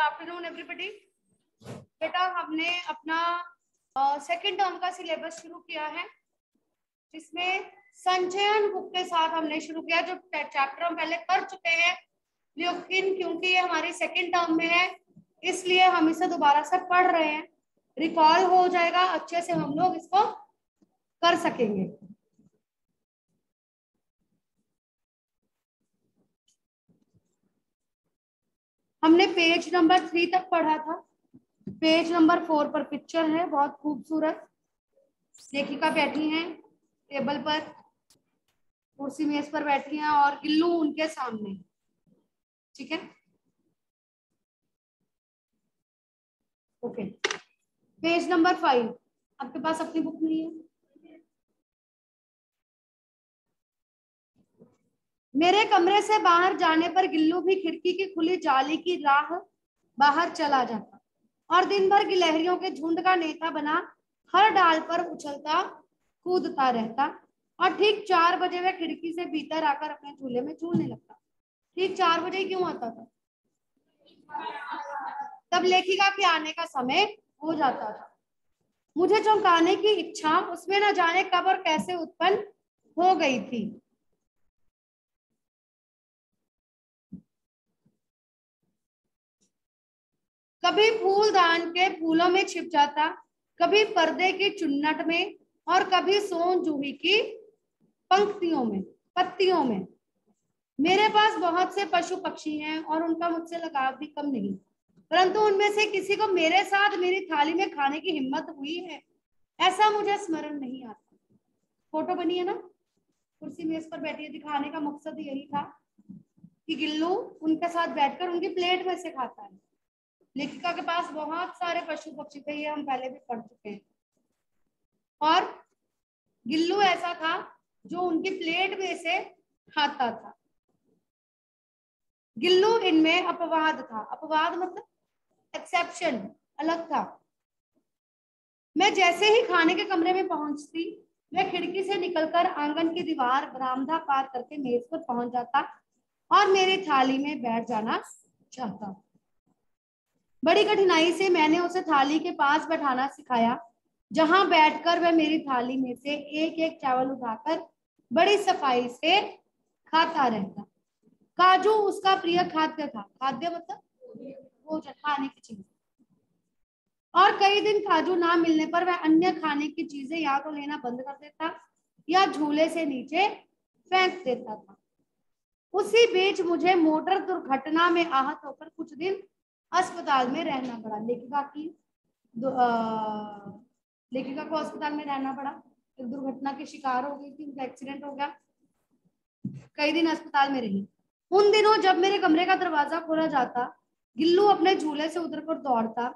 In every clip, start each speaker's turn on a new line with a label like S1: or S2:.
S1: Afternoon everybody बेटा, हमने अपना सेकंड टर्म का सिलेबस शुरू किया है, जिसमें संचयन बुक के साथ हमने शुरू किया, जो चैप्टर हम पहले कर चुके हैं। लेकिन क्योंकि ये हमारी सेकंड टर्म में है, इसलिए हम इसे दोबारा से पढ़ रहे हैं। रिकॉल हो जाएगा, अच्छे से हम लोग इसको कर सकेंगे। हमने पेज नंबर थ्री तक पढ़ा था। पेज नंबर फोर पर पिक्चर है, बहुत खूबसूरत। लेखिका बैठी हैं टेबल पर, कुर्सी मेज पर बैठी हैं और गिल्लू उनके सामने। ठीक है? ओके पेज नंबर फाइव आपके पास अपनी बुक नहीं है? मेरे कमरे से बाहर जाने पर गिल्लू भी खिड़की की खुली जाली की राह बाहर चला जाता और दिन भर गिलहरियों के झुंड का नेता बना हर डाल पर उछलता, कूदता रहता और ठीक चार बजे वह खिड़की से भीतर आकर अपने झूले में झूलने लगता। ठीक चार बजे क्यों आता था? तब लेखिका के आने का समय हो जाता था। मुझे चौंकाने की इच्छा, उसमें न जाने कब और कैसे उत्पन्न हो गई थी। कभी फूल फूलदान के फूलों में छिप जाता, कभी पर्दे की चुन्नट में, और कभी सोन जूही की पंक्तियों में, पत्तियों में। मेरे पास बहुत से पशु पक्षी हैं और उनका मुझसे लगाव भी कम नहीं। परंतु उनमें से किसी को मेरे साथ मेरी थाली में खाने की हिम्मत हुई है। ऐसा मुझे स्मरण नहीं आता। फ़ोटो बनी है ना? कुर्सी मेज पर बैठी है, दिखाने का मकसद यही था कि गिल्लू उनके साथ बैठकर उनकी प्लेट में से खाता है। लेखिका के पास बहुत सारे पशु पक्षी थे, ये हम पहले भी पढ़ चुके हैं। और गिल्लू ऐसा था जो उनकी प्लेट में से खाता था। गिल्लू इनमें अपवाद था। अपवाद मतलब एक्सेप्शन अलग था। मैं जैसे ही खाने के कमरे में पहुँचती, मैं खिड़की से निकलकर आँगन की दीवार बरामदा पार करके मेज पर पहुँच जाता और मेरी थाली में बैठ जाना चाहता। बड़ी कठिनाई से मैंने उसे थाली के पास बैठाना सिखाया, जहाँ बैठकर वह मेरी थाली में से एक एक चावल उठाकर बड़ी सफ़ाई से खाता रहता। काजू उसका प्रिय खाद्य था। खाद्य मतलब? भोजन, खाने की चीज़। और कई दिन काजू ना मिलने पर वह अन्य खाने की चीज़ें या तो लेना बंद कर देता या झूले से नीचे फेंक देता था। उसी बीच मुझे मोटर दुर्घटना में आहत होकर कुछ दिन अस्पताल में रहना पड़ा। लेखिका की लेखिका को अस्पताल में रहना पड़ा। एक दुर्घटना के शिकार हो गई थी, उनका एक्सीडेंट हो गया। कई दिन अस्पताल में रही। उन दिनों जब मेरे कमरे का दरवाज़ा खोला जाता, गिल्लू अपने झूले से उतर कर दौड़ता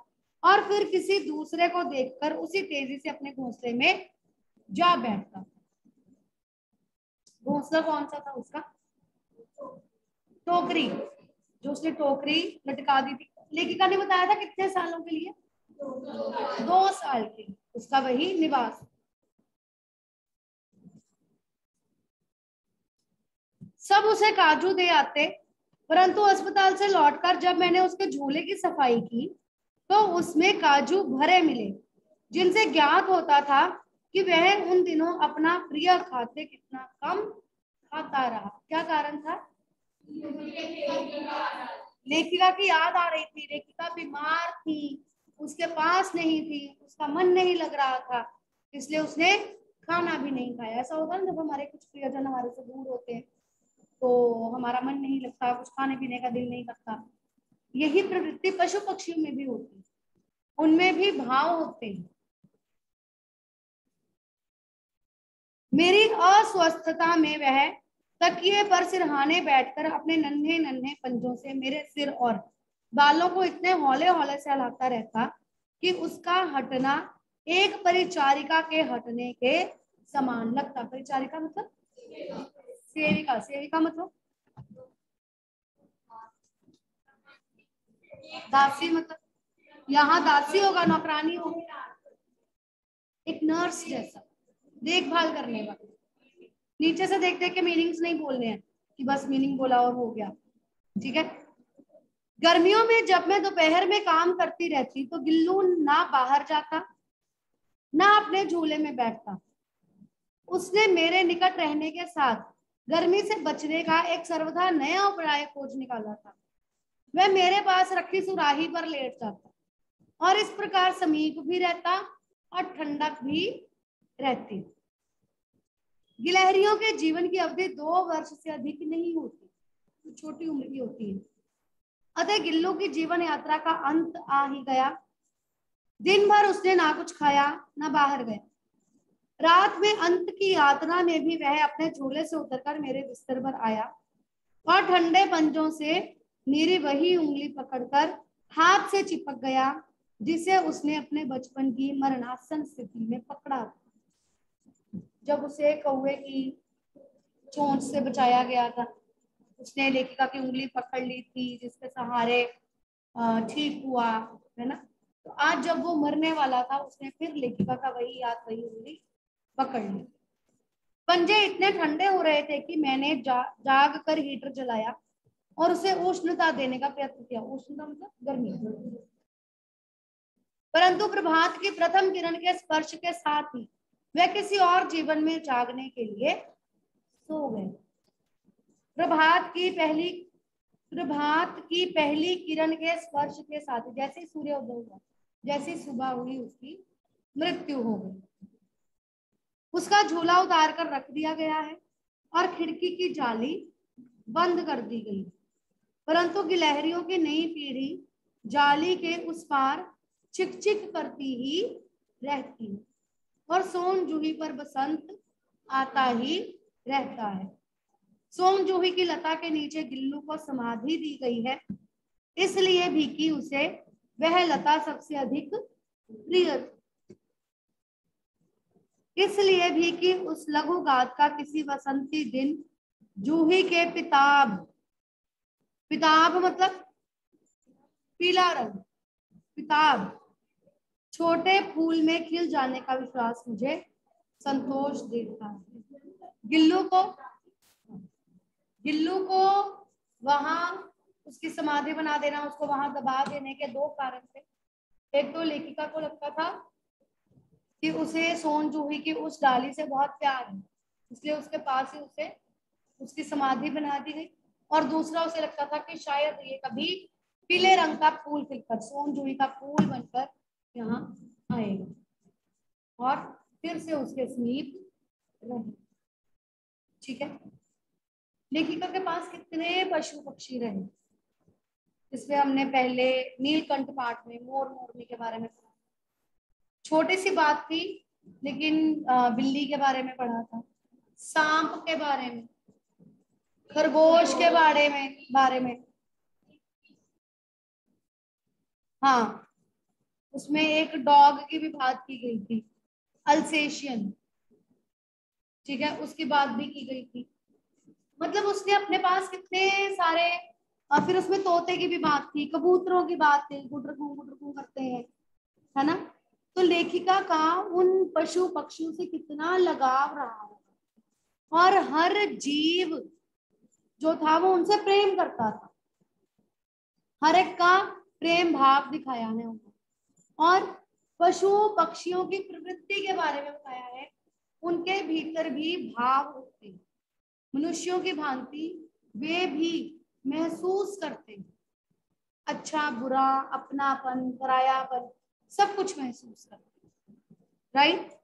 S1: और फिर किसी दूसरे को देखकर उसी तेज़ी से अपने घोंसले में जा बैठता। घोंसला कौन सा था उसका? टोकरी। जो उसने टोकरी लटका दी थी लेखिका ने बताया था कितने सालों के लिए? दो साल के उसका वही निवास। सब उसे काजू दे आते, परंतु अस्पताल से लौटकर जब मैंने उसके झूले की सफ़ाई की तो उसमें काजू भरे मिले, जिनसे ज्ञात होता था कि वह उन दिनों अपना प्रिय खाद्य कितना कम खाता रहा। क्या कारण था? लेखिका की याद आ रही थी, लेखिका बीमार थी, उसके पास नहीं थी, उसका मन नहीं लग रहा था, इसलिए उसने खाना भी नहीं खाया। ऐसा होता ना, जब हमारे कुछ प्रियजन हमारे से दूर होते हैं तो हमारा मन नहीं लगता, कुछ खाने पीने का दिल नहीं करता। यही प्रवृत्ति पशु पक्षियों में भी होती है। उनमें भी भाव होते हैं। मेरी अस्वस्थता में वह तकिए पर सिरहाने बैठकर अपने नन्हे नन्हे पंजों से मेरे सिर और बालों को इतने हौले हौले से हलाता रहता कि उसका हटना एक परिचारिका के हटने के समान लगता। परिचारिका मतलब? सेविका। सेविका मतलब? दासी मतलब? यहाँ दासी होगा, नौकरानी होगी। एक नर्स जैसा। देखभाल करने वाला। नीचे से देख देख के मीनिंग्स नहीं बोलने हैं कि बस मीनिंग बोला और हो गया। ठीक है? गर्मियों में जब मैं दोपहर में काम करती रहती तो गिल्लू ना बाहर जाता, ना अपने झूले में बैठता। उसने मेरे निकट रहने के साथ गर्मी से बचने का एक सर्वथा नया उपाय खोज निकाला था। वह मेरे पास रखी सुराही पर लेट जाता और इस प्रकार समीप भी रहता और ठंडक भी रहती। गिलहरियों के जीवन की अवधि दो वर्ष से अधिक नहीं होती तो छोटी उम्र की होती है। अतः गिल्लू की जीवन यात्रा का अंत आ ही गया। दिन भर उसने ना कुछ खाया, ना बाहर गया रात में अंत की यात्रा में भी वह अपने झूले से उतरकर मेरे बिस्तर पर आया और ठंडे पंजों से मेरी वही उंगली पकड़कर हाथ से चिपक गया, जिसे उसने अपने बचपन की मरणासन स्थिति में पकड़ा जब उसे कौए की चोट से बचाया गया था उसने लेखिका की उंगली पकड़ ली थी जिसके सहारे ठीक हुआ है ना? तो आज जब वो मरने वाला था उसने फिर लेखिका का वही याद वही उंगली पकड़ ली। पंजे इतने ठंडे हो रहे थे कि मैंने जा, जाग कर हीटर जलाया और उसे उष्णता देने का प्रयत्न किया। उष्णता मतलब गर्मी। परंतु प्रभात की प्रथम किरण के स्पर्श के साथ ही वह किसी और जीवन में जागने के लिए सो गए। प्रभात की पहली, प्रभात की पहली किरण के स्पर्श के साथ, जैसे सूर्योदय हुआ, जैसे सुबह हुई उसकी मृत्यु हो गई। उसका झूला उतार कर रख दिया गया है और खिड़की की जाली बंद कर दी गई परंतु गिलहरियों की नई पीढ़ी जाली के उस पार चिक चिक करती ही रहती है। और सोन जूही पर बसंत आता ही रहता है। सोन जूही की लता के नीचे गिल्लू को समाधि दी गई है। इसलिए भी कि उसे वह लता सबसे अधिक प्रिय इसलिए भी कि उस लघु गात का किसी वसंती दिन जूही के पिताब पिताब मतलब पीला रंग, पिताब। छोटे फूल में खिल जाने का विश्वास मुझे संतोष देता है। गिल्लू को गिल्लू को वहाँ उसकी समाधि बना देना, उसको वहाँ दबा देने के दो कारण थे। एक तो लेखिका को लगता था कि उसे सोन जूही की उस डाली से बहुत प्यार है, इसलिए उसके पास ही उसे उसकी समाधि बना दी गई। और दूसरा उसे लगता था कि शायद ये कभी पीले रंग का फूल खिलकर सोन जूही का फूल बनकर यहाँ आएगा। और फिर से उसके समीप ठीक है? लेखिका के पास कितने पशु पक्षी रहे? इसमें हमने पहले नीलकंठ पाठ में, मोर मोरनी के बारे में पढ़ा छोटी सी बात थी, लेकिन बिल्ली के बारे में पढ़ा था। सांप के बारे में, खरगोश के बारे में बारे में। हाँ उसमें एक डॉग की भी बात की गई थी, अल्सेशियन। ठीक है, उसकी बात भी की गई थी। मतलब उसने अपने पास कितने सारे, और फिर उसमें तोते की भी बात थी, कबूतरों की बात थी गुटरकू गुटरकू करते हैं, है ना? तो लेखिका का उन पशु पक्षियों से कितना लगाव रहा होगा। और हर जीव जो था, वो उनसे प्रेम करता था। हर एक का प्रेम भाव दिखाया है उन्होंने। और पशुओं, पक्षियों की प्रवृत्ति के बारे में बताया है। उनके भीतर भी भाव होते हैं। मनुष्यों की भांति वे भी महसूस करते हैं। अच्छा बुरा, अपनापन, परायापन, सब कुछ महसूस करते हैं। राइट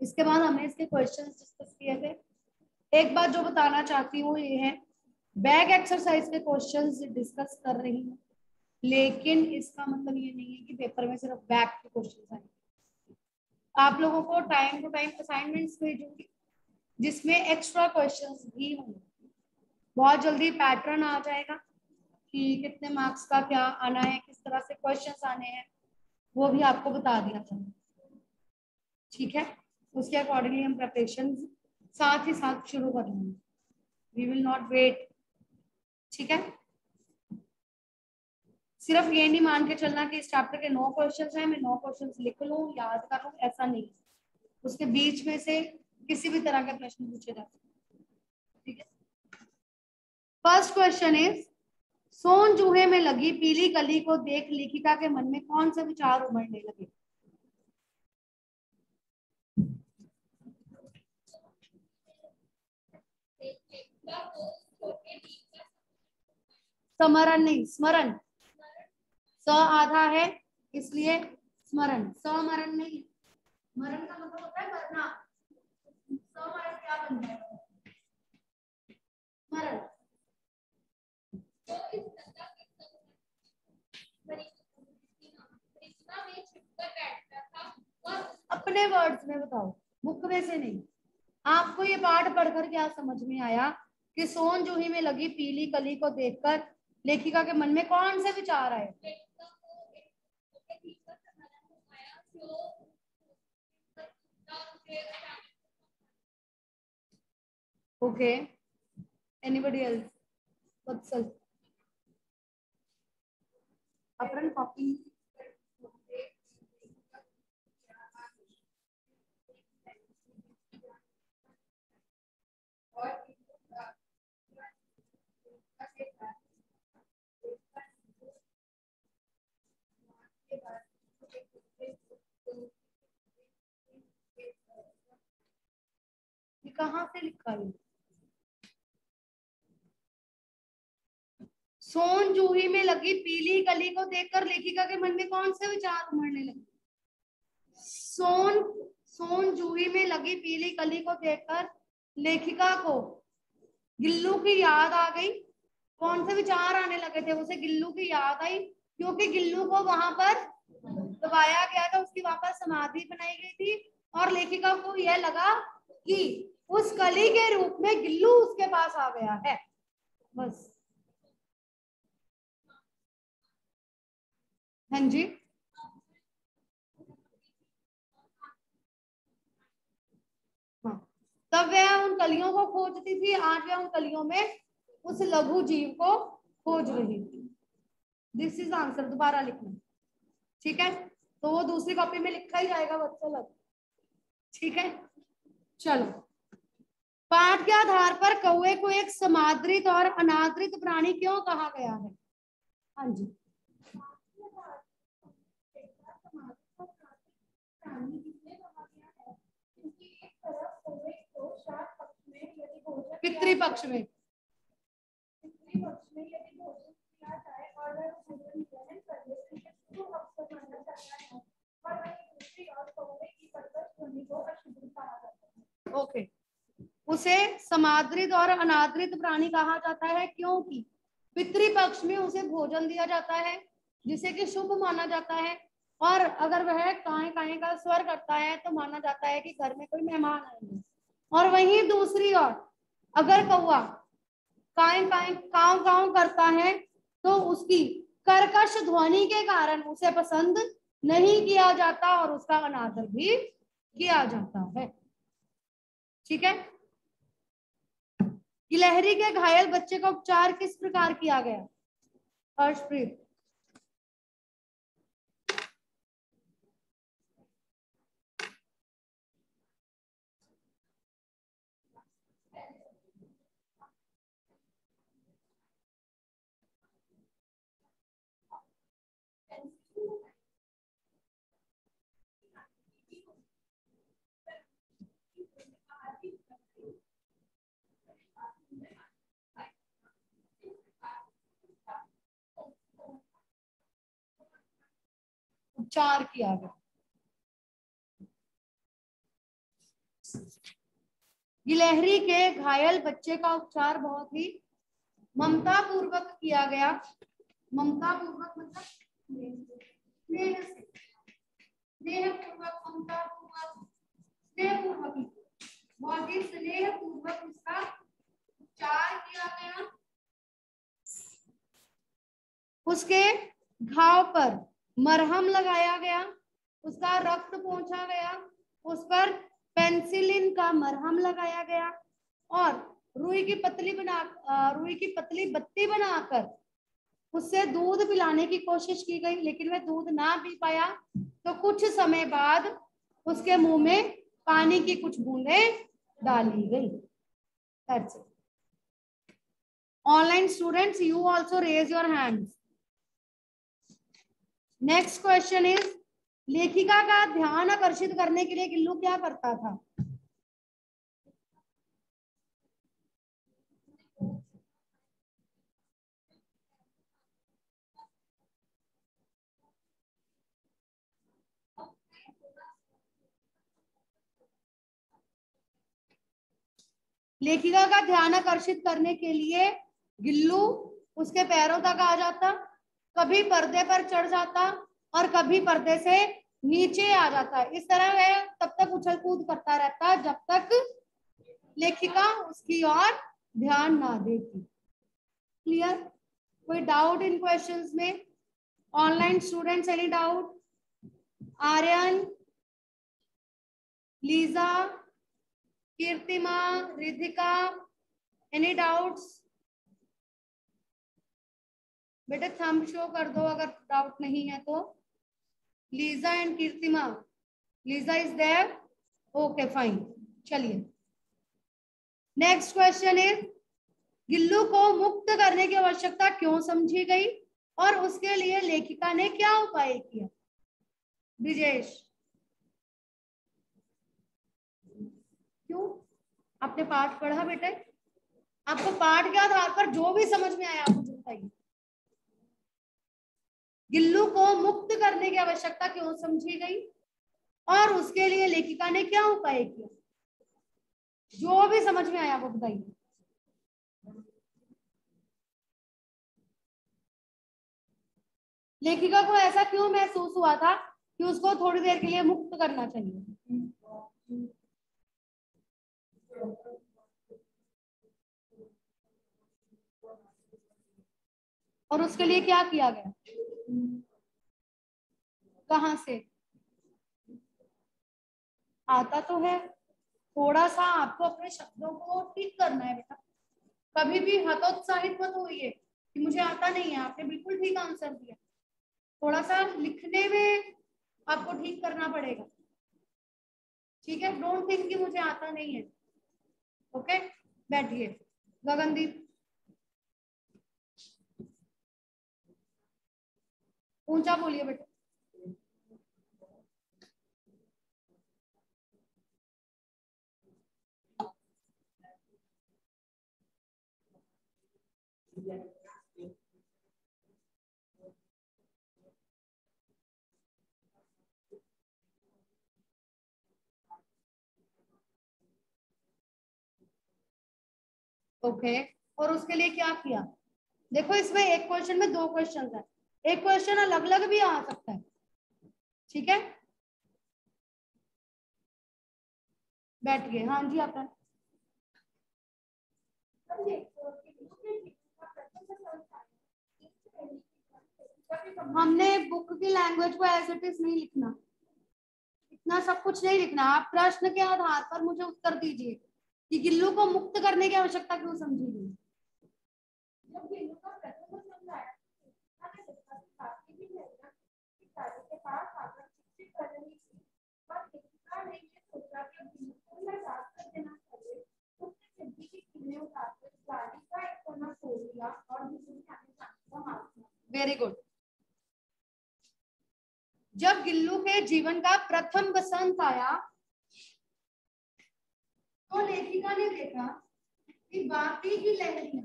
S1: इसके बाद हमने इसके क्वेश्चन डिस्कस किए थे। एक बात जो बताना चाहती हूँ, ये है बैग एक्सरसाइज के क्वेश्चंस डिस्कस कर रही हूँ। लेकिन इसका मतलब ये नहीं है कि पेपर में सिर्फ़ बैक के क्वेश्चन आएँगे। आप लोगों को टाइम टू टाइम असाइनमेंट्स भेजूँगी, जिसमें एक्स्ट्रा क्वेश्चंस भी होंगे। बहुत जल्दी पैटर्न आ जाएगा कि कितने मार्क्स का क्या आना है, किस तरह से क्वेश्चंस आने हैं, वो भी आपको बता दिया जाएगा ठीक है? उसके अकॉर्डिंगली हम प्रेपरेशन साथ ही साथ शुरू कर लेंगे वी विल नॉट वेट ठीक है? सिर्फ़ ये नहीं मान के चलना कि इस चैप्टर के नौ क्वेश्चन हैं, मैं नौ क्वेश्चन लिख लूँ, याद कर लूँ, ऐसा नहीं। उसके बीच में से किसी भी तरह के प्रश्न पूछे जा सकते ठीक है? फ़र्स्ट क्वेश्चन इज़ सोन जूहे में लगी पीली कली को देख लेखिका के मन में कौन से विचार उमड़ने लगे? समरण नहीं स्मरण स आधा है, इसलिए स्मरण। समरण नहीं, मरण का मतलब होता है मरना। समरण क्या बन जाएगा? स्मरण अपने वर्ड्स में बताओ मुकवे से नहीं। आपको ये पाठ पढ़कर क्या समझ में आया कि सोन जूही में लगी पीली कली को देखकर लेखिका के मन में कौन से विचार आए? Okay anybody else up? अपन कॉपी कहाँ से लिखा है? सोन जूही में लगी पीली कली को देखकर लेखिका के मन में कौन से विचार उमड़ने लगे? सोन सोन जूही में लगी पीली कली को देखकर लेखिका को गिल्लू की याद आ गई। कौन से विचार आने लगे थे उसे गिल्लू की याद आई? क्योंकि गिल्लू को वहाँ पर दबाया गया था, उसकी वहाँ पर समाधि बनाई गई थी और लेखिका को यह लगा कि उस कली के रूप में गिल्लू उसके पास आ गया है। बस। हाँ जी। हाँ। तब वह उन कलियों को खोजती थी, आज वह उन कलियों में उस लघु जीव को खोज रही थी। दिस इज़ आंसर दोबारा लिखना। ठीक है? तो वो दूसरी कॉपी में लिखा ही जाएगा, बच्चों लग। ठीक है? चलो। पाठ के आधार पर कौए को एक समादृत और अनादृत प्राणी क्यों कहा गया है? हाँ जी। पितृपक्ष में। ओके। उसे समादृत और अनादृत प्राणी कहा जाता है, क्योंकि पितृपक्ष में उसे भोजन दिया जाता है, जिसे कि शुभ माना जाता है, और अगर वह काए काय का स्वर करता है तो माना जाता है कि घर में कोई मेहमान आएँगे और वहीं दूसरी ओर, अगर कौआ काए काय काव काव करता है तो उसकी कर्कश ध्वनि के कारण उसे पसंद नहीं किया जाता और उसका अनादर भी किया जाता है। ठीक है? गिलहरी के घायल बच्चे का उपचार किस प्रकार किया गया? हर्षप्रीत। उपचार किया गया। गिलहरी के घायल बच्चे का उपचार बहुत ही ममता पूर्वक किया गया। ममता पूर्वक मतलब स्नेह ममता पूर्वक स्नेह पूर्वक बहुत ही स्नेह पूर्वक उसका उपचार किया गया। उसके घाव पर मरहम लगाया गया, उसका रक्त पहुँचा गया, उस पर पेंसिलिन का मरहम लगाया गया और रुई की पतली बना रुई की पतली बत्ती बनाकर उससे दूध पिलाने की कोशिश की गई, लेकिन वह दूध ना पी पाया। तो कुछ समय बाद उसके मुँह में पानी की कुछ बूंदे डाली गई। Online students you also raise your hand next question is लेखिका का ध्यान आकर्षित करने के लिए गिल्लू क्या करता था? लेखिका का ध्यान आकर्षित करने के लिए गिल्लू उसके पैरों तक आ जाता। कभी पर्दे पर चढ़ जाता और कभी पर्दे से नीचे आ जाता। है इस तरह वह तब तक उछल कूद करता रहता जब तक लेखिका उसकी ओर ध्यान ना देती। क्लियर कोई डाउट इन क्वेश्चंस में? Online students any doubt Aryan Liza Kirtima Ridhika any doubts बेटे थंब शो कर दो अगर डाउट नहीं है तो। Liza and Kirtima Liza is there okay fine चलिए। नेक्स्ट क्वेश्चन इज़ गिल्लू को मुक्त करने की आवश्यकता क्यों समझी गई? और उसके लिए लेखिका ने क्या उपाय किया? ब्रिजेश। क्यों? आपने पाठ पढ़ा बेटे? आपको पाठ के आधार पर जो भी समझ में आया, आप मुझे बताइए। गिल्लू को मुक्त करने की आवश्यकता क्यों समझी गई? और उसके लिए लेखिका ने क्या उपाय किया? जो भी समझ में आया वो बताइए। लेखिका को ऐसा क्यों महसूस हुआ था कि उसको थोड़ी देर के लिए मुक्त करना चाहिए? और उसके लिए क्या किया गया? कहा से? आता तो है। थोड़ा सा आपको अपने शब्दों को ठीक करना है बेटा। कभी भी हतोत्साहित मत होइए कि मुझे आता नहीं है, आपने बिल्कुल ठीक आंसर दिया। थोड़ा सा लिखने में आपको ठीक करना पड़ेगा। ठीक है? डोंट थिंक कि मुझे आता नहीं है। ओके बैठिए। गगनदीप। ऊँचा बोलिए बेटा ओके okay. और उसके लिए क्या किया देखो इसमें एक क्वेश्चन में दो क्वेश्चन है एक क्वेश्चन अलग अलग भी आ सकता है। ठीक है? बैठिए हाँ जी, आप हमने बुक की लैंग्वेज को एज इट इज़ नहीं लिखना। इतना सब कुछ नहीं लिखना। आप प्रश्न के आधार पर मुझे उत्तर दीजिए कि गिल्लू को मुक्त करने की आवश्यकता क्यों समझी गई? वेरी गुड जब गिल्लू के जीवन का प्रथम बसंत आया तो लेखिका ने देखा कि बाकी की लहरियाँ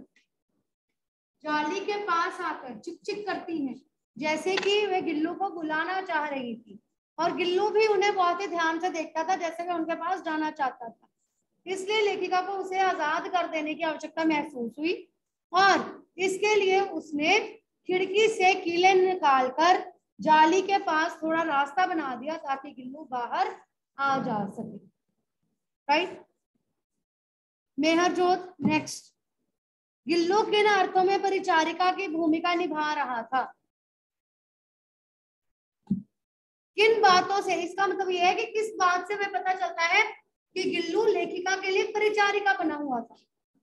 S1: जाली के पास आकर चिक करती हैं। जैसे कि वे गिल्लू को बुलाना चाह रही थी, और गिल्लू भी उन्हें बहुत ही ध्यान से देखता था, जैसे वह उनके पास जाना चाहता था। इसलिए लेखिका को उसे आज़ाद कर देने की आवश्यकता महसूस हुई, और इसके लिए उसने खिड़की से कीले निकालकर जाली के पास थोड़ा रास्ता बना दिया, ताकि गिल्लू बाहर आ जा सके। राइट मेहर जोत नेक्स्ट गिल्लू किन अर्थों में परिचारिका की भूमिका निभा रहा था? किन बातों से? इसका मतलब यह है कि किस बात से हमें पता चलता है कि गिल्लू लेखिका के लिए परिचारिका बना हुआ था?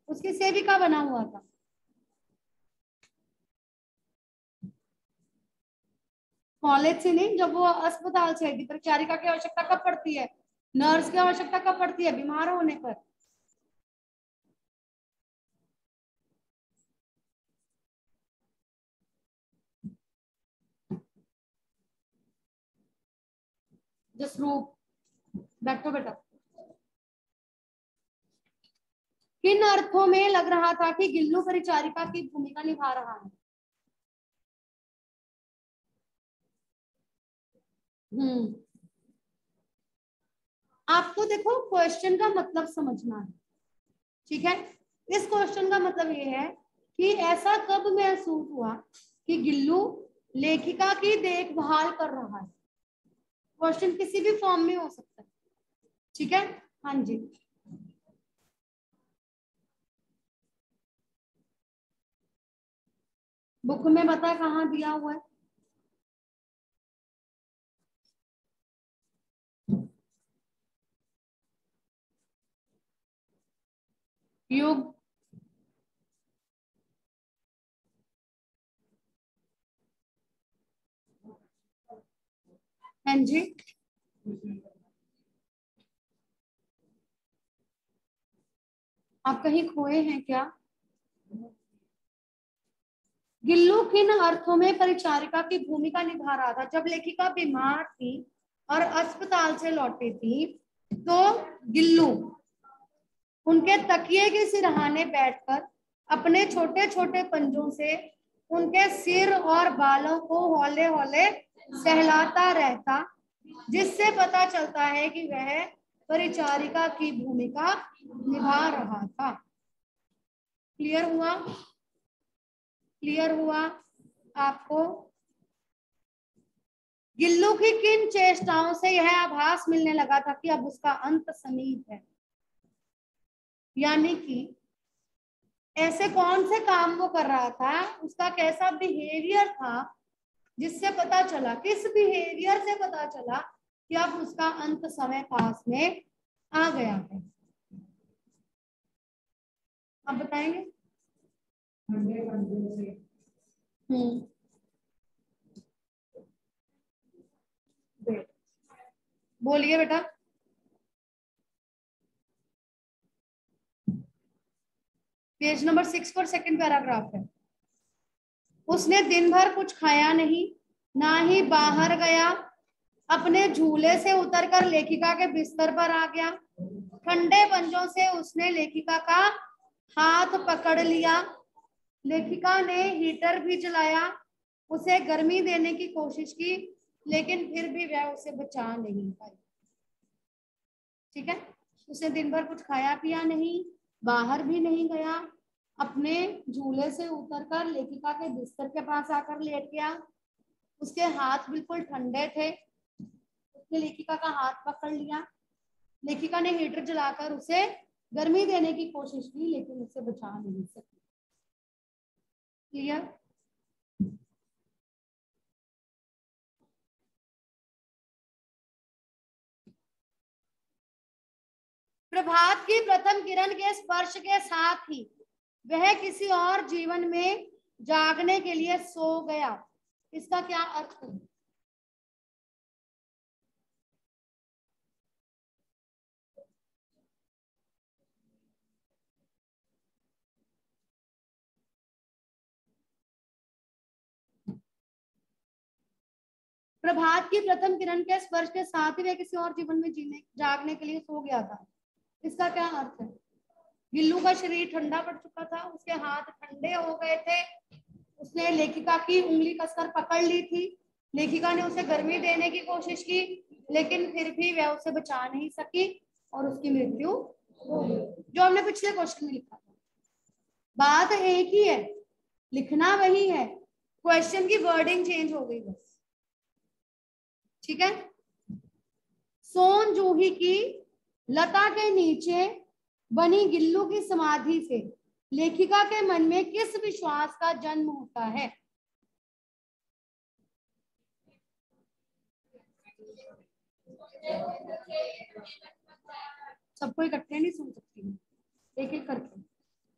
S1: उसकी सेविका बना हुआ था। कॉलेज से नहीं, जब वो अस्पताल से परिचारिका की आवश्यकता कब पड़ती है? नर्स की आवश्यकता कब पड़ती है? बीमार होने पर। जसरूप बैठो बेटा किन अर्थों में लग रहा था कि गिल्लू परिचारिका की भूमिका निभा रहा है? हम्म। आपको देखो क्वेश्चन का मतलब समझना है। ठीक है? इस क्वेश्चन का मतलब ये है कि ऐसा कब महसूस हुआ कि गिल्लू लेखिका की देखभाल कर रहा है? क्वेश्चन किसी भी फॉर्म में हो सकता है। ठीक है? हाँ जी। बुक में बता कहाँ दिया हुआ है? युग हाँ जी? आप कहीं खोए हैं क्या? गिल्लू किन अर्थों में परिचारिका की भूमिका निभा रहा था? जब लेखिका बीमार थी और अस्पताल से लौटी थी तो गिल्लू उनके तकिए के सिरहाने बैठकर अपने छोटे छोटे पंजों से उनके सिर और बालों को हौले हौले सहलाता रहता, जिससे पता चलता है कि वह परिचारिका की भूमिका निभा रहा था। क्लियर हुआ? क्लियर हुआ? आपको? गिल्लू की किन चेष्टाओं से यह आभास मिलने लगा था कि अब उसका अंत समीप है? यानी कि ऐसे कौन से काम वो कर रहा था? उसका कैसा बिहेवियर था? जिससे पता चला किस बिहेवियर से पता चला कि अब उसका अंत समय पास में आ गया है। आप बताएँगे? हम्म। बोलिए बेटा। पेज नंबर सिक्स पर सेकंड पैराग्राफ है। उसने दिन भर कुछ खाया नहीं, ना ही बाहर गया। अपने झूले से उतरकर लेखिका के बिस्तर पर आ गया। ठंडे पंजों से उसने लेखिका का हाथ पकड़ लिया। लेखिका ने हीटर भी जलाया, उसे गर्मी देने की कोशिश की, लेकिन फिर भी वह उसे बचा नहीं पाई। ठीक है? उसने दिन भर कुछ खाया पिया नहीं, बाहर भी नहीं गया। अपने झूले से उतरकर लेखिका के बिस्तर के पास आकर लेट गया। उसके हाथ बिल्कुल ठंडे थे। उसने लेखिका का हाथ पकड़ लिया। लेखिका ने हीटर जलाकर उसे गर्मी देने की कोशिश की, लेकिन उसे बचा नहीं सकी। क्लियर प्रभात की प्रथम किरण के स्पर्श के साथ ही वह किसी और जीवन में जागने के लिए सो गया। इसका क्या अर्थ है? प्रभात की प्रथम किरण के स्पर्श के साथ ही वह किसी और जीवन में जीने, जागने के लिए सो गया था। इसका क्या अर्थ है? गिल्लू का शरीर ठंडा पड़ चुका था, उसके हाथ ठंडे हो गए थे। उसने लेखिका की उंगली कसकर पकड़ ली थी। लेखिका ने उसे गर्मी देने की कोशिश की, लेकिन फिर भी वह उसे बचा नहीं सकी और उसकी मृत्यु जो हमने पिछले क्वेश्चन में लिखा था। बात एक ही है, लिखना वही है। क्वेश्चन की वर्डिंग चेंज हो गई बस। ठीक है? सोन जूही की लता के नीचे बनी गिल्लू की समाधि से। लेखिका के मन में किस विश्वास का जन्म होता है? सबको इकट्ठे नहीं सुन सकती एक एक करके।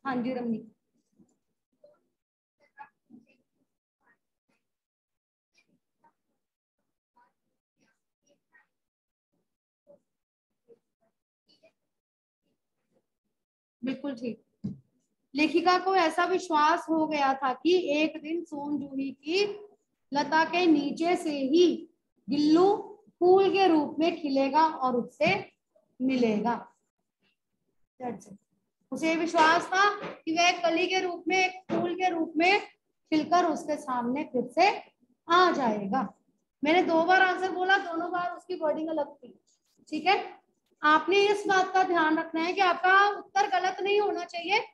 S1: हाँ जी, रमनी। बिल्कुल ठीक। लेखिका को ऐसा विश्वास हो गया था कि एक दिन सोन जूही की लता के नीचे से ही गिल्लू फूल के रूप में खिलेगा और उससे मिलेगा। उसे विश्वास था कि वह कली के रूप में एक फूल के रूप में खिलकर उसके सामने फिर से आ जाएगा। मैंने दो बार आंसर बोला, दोनों बार उसकी वर्डिंग अलग थी। ठीक है? आपने इस बात का ध्यान रखना है कि आपका उत्तर गलत नहीं होना चाहिए।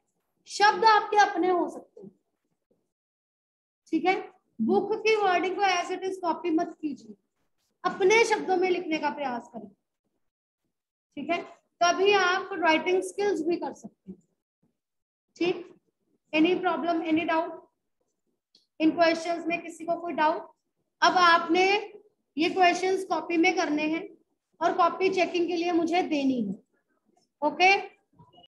S1: शब्द आपके अपने हो सकते हैं। ठीक है? बुक की वर्डिंग को एज इट इज़ कॉपी मत कीजिए। अपने शब्दों में लिखने का प्रयास करें। ठीक है? तभी आप राइटिंग स्किल्स भी कर सकते हैं। ठीक? Any problem any doubt in questions में किसी को कोई डाउट अब आपने ये क्वेश्चंस कॉपी में करने हैं। और कॉपी चेकिंग के लिए मुझे देनी है। ओके